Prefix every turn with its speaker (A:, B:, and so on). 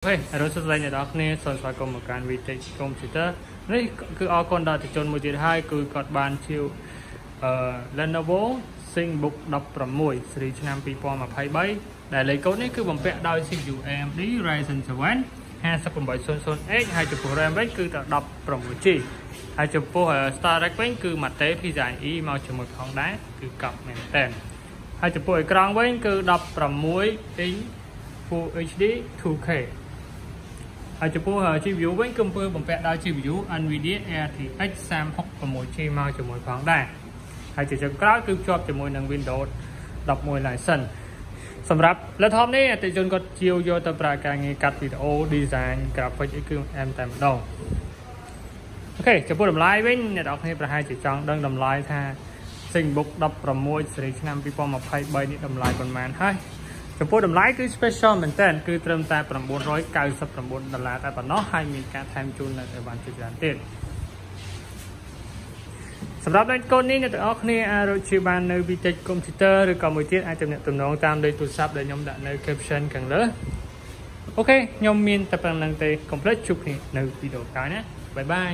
A: អូខេអរុសួស្តីអ្នកនរគ្នាសូមស្វាគមន៍មកកាន់ VTech Computer នេះគឺអរគុណដល់តិជនមួយទៀតហើយគឺគាត់បានជាវអឺ Lenovo ThinkBook 16ស៊េរីឆ្នាំ2023ដែលលេខកូដនេះគឺបំពាក់ដោយ CPU AMD Ryzen 7 5800H ហើយចំពោះ RAM វិញគឺទៅ 16GB ហើយចំពោះ Starlink វិញគឺ Mate PCIe មកជាមួយផងដែរគឺកប់មែនតើហើយចំពោះអេក្រង់វិញគឺ16 inch Full HD 2K ហើយចំពោះ GPU វិញគឺអំពើបំពាក់ដោយ GPU Nvidia RTX 366G មកជាមួយផងដែរហើយជាចុងក្រោយគឺភ្ជាប់ជាមួយនឹង Windows 11 License សម្រាប់ laptop នេះអតិជនគាត់ជាវយកទៅប្រើការងារកាត់វីដេអូ design graphic អីគឺអែមតែម្ដងអូខេចំពោះតម្លៃវិញអ្នកនរគ្នាប្រហែលជាចង់ដឹងតម្លៃថា ThinkBook 16ស៊េរីឆ្នាំ2023នេះតម្លៃប៉ុន្មានហើយ ចំពោះតម្លៃគឺ special មែនតើគឺត្រឹមតែ999ដុល្លារតែប៉ុណ្ណោះហើយមានការថែមជូននៅអីវ៉ាន់ជាច្រើនទៀតសម្រាប់លេខកូដនេះអ្នកទាំងអស់គ្នាអាចរកជាបាននៅ Vitech Computer ឬក៏មួយទៀតអាចទំនាក់ទំនងតាមលេខទូរស័ព្ទដែលខ្ញុំដាក់នៅ caption ខាងលើអូខេខ្ញុំមានតែប៉ុណ្្នឹងទេកុំភ្លេចជួបគ្នានៅវីដេអូក្រោយណាបាយបាយ